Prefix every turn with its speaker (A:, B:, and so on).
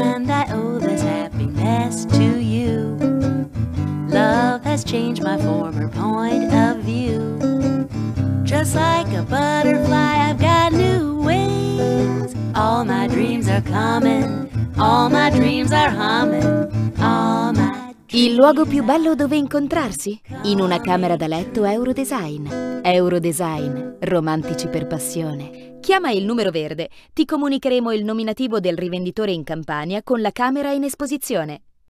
A: And I owe this happiness to you. Love has changed my former point of view. Just like a butterfly, I've got new wings. All my dreams are coming, all my dreams are humming,
B: Il luogo più bello dove incontrarsi? In una camera da letto Eurodesign. Eurodesign, romantici per passione. Chiama il numero verde, ti comunicheremo il nominativo del rivenditore in Campania con la camera in esposizione.